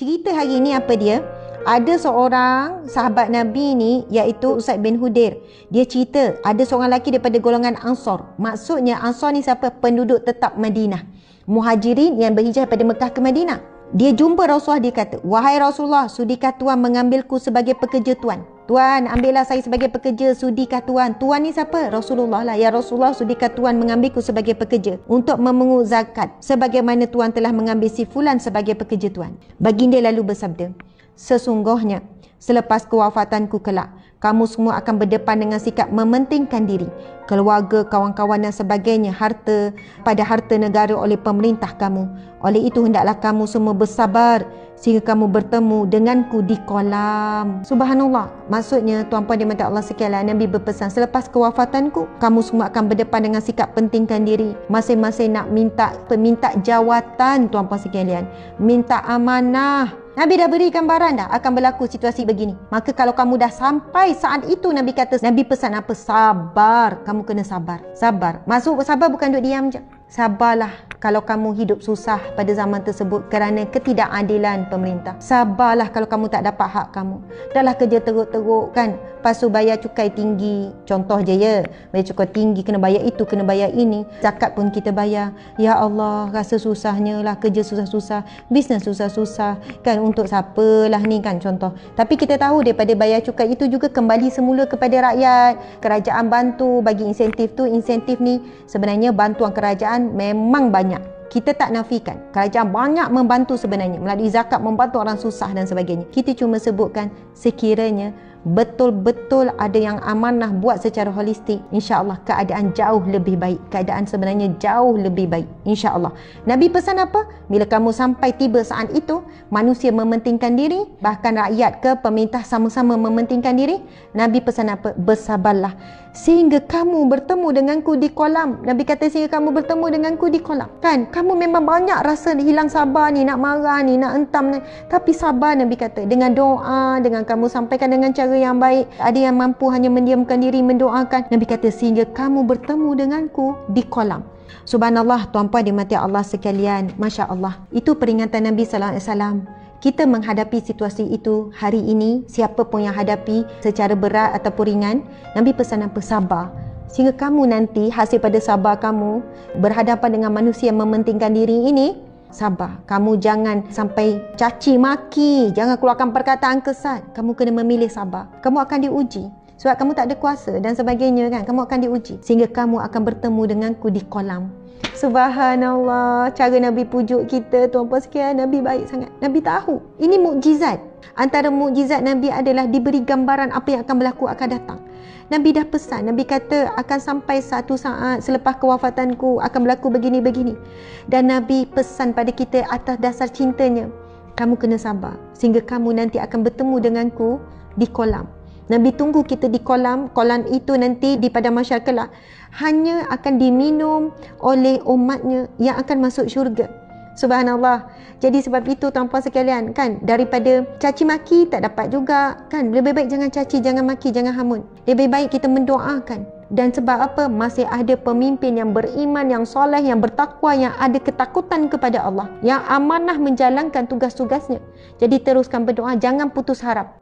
cerita hari ni apa dia? Ada seorang sahabat Nabi ni iaitu Usaid bin Hudair. Dia cerita ada seorang lelaki daripada golongan Ansar. Maksudnya Ansar ni siapa? Penduduk tetap Madinah. Muhajirin yang berhijrah daripada Mekah ke Madinah. Dia jumpa Rasulullah dia kata, "Wahai Rasulullah, sudikah tuan mengambilku sebagai pekerja tuan?" Tuan, ambillah saya sebagai pekerja, sudikah tuan? Tuan ni siapa? Rasulullah lah. Ya Rasulullah, sudikah tuan mengambilku sebagai pekerja untuk memungut zakat sebagaimana tuan telah mengambil si fulan sebagai pekerja tuan? Baginda lalu bersabda, sesungguhnya selepas kewafatanku kelak, kamu semua akan berdepan dengan sikap mementingkan diri, keluarga, kawan-kawan dan sebagainya, harta pada harta negara oleh pemerintah kamu. Oleh itu hendaklah kamu semua bersabar sehingga kamu bertemu denganku di kolam. Subhanallah. Maksudnya tuan-puan dimata Allah sekalian Nabi berpesan selepas kewafatanku kamu semua akan berdepan dengan sikap pentingkan diri. Masing-masing nak minta peminta jawatan tuan-puan sekalian. Minta amanah Nabi dah beri gambaran dah akan berlaku situasi begini. Maka kalau kamu dah sampai saat itu Nabi kata, Nabi pesan apa? Sabar. Kamu kena sabar. Sabar. Masuk sabar bukan duduk diam je. Sabarlah kalau kamu hidup susah pada zaman tersebut kerana ketidakadilan pemerintah. Sabarlah kalau kamu tak dapat hak kamu. Dahlah kerja teruk-teruk kan. Lepas tu bayar cukai tinggi. Contoh je ya. Bayar cukai tinggi kena bayar itu, kena bayar ini. Zakat pun kita bayar. Ya Allah, rasa susahnya lah. Kerja susah-susah. Bisnes susah-susah. Kan untuk siapa lah ni kan contoh. Tapi kita tahu daripada bayar cukai itu juga kembali semula kepada rakyat. Kerajaan bantu bagi insentif tu. Insentif ni sebenarnya bantuan kerajaan kerajaan memang banyak. Kita tak nafikan. Kerajaan banyak membantu sebenarnya. Melalui zakat membantu orang susah dan sebagainya. Kita cuma sebutkan sekiranya betul-betul ada yang amanah buat secara holistik insya-Allah keadaan jauh lebih baik keadaan sebenarnya jauh lebih baik insya-Allah nabi pesan apa bila kamu sampai tiba saat itu manusia mementingkan diri bahkan rakyat ke pemerintah sama-sama mementingkan diri nabi pesan apa bersabarlah sehingga kamu bertemu denganku di kolam. Nabi kata sehingga kamu bertemu denganku di kolam. Kan? Kamu memang banyak rasa hilang sabar ni nak marah ni nak entam ni. Tapi sabar nabi kata. Dengan doa dengan kamu sampaikan dengan cara yang baik. Ada yang mampu hanya mendiamkan diri mendoakan. Nabi kata sehingga kamu bertemu denganku di kolam. Subhanallah tuan-puan dimati Allah sekalian. Masya Allah. Itu peringatan Nabi SAW kita menghadapi situasi itu hari ini siapa pun yang hadapi secara berat ataupun ringan Nabi pesan apa sabar sehingga kamu nanti hasil pada sabar kamu berhadapan dengan manusia yang mementingkan diri ini sabar. Kamu jangan sampai caci maki, jangan keluarkan perkataan kesat. Kamu kena memilih sabar. Kamu akan diuji. Sebab kamu tak ada kuasa dan sebagainya kan. Kamu akan diuji. Sehingga kamu akan bertemu denganku di kolam. Subhanallah. Cara Nabi pujuk kita tuan-puan sekalian. Nabi baik sangat. Nabi tahu. Ini mukjizat. Antara mukjizat Nabi adalah diberi gambaran apa yang akan berlaku akan datang. Nabi dah pesan, Nabi kata akan sampai satu saat selepas kewafatanku akan berlaku begini-begini. Dan Nabi pesan pada kita atas dasar cintanya, kamu kena sabar sehingga kamu nanti akan bertemu denganku di kolam. Nabi tunggu kita di kolam, kolam itu nanti di pada masyarakat lah, hanya akan diminum oleh umatnya yang akan masuk syurga. Subhanallah. Jadi sebab itu tuan-puan sekalian kan daripada caci maki tak dapat juga kan lebih baik jangan caci jangan maki jangan hamun. Lebih baik kita mendoakan. Dan sebab apa? Masih ada pemimpin yang beriman, yang soleh, yang bertakwa, yang ada ketakutan kepada Allah. Yang amanah menjalankan tugas-tugasnya. Jadi teruskan berdoa, jangan putus harap.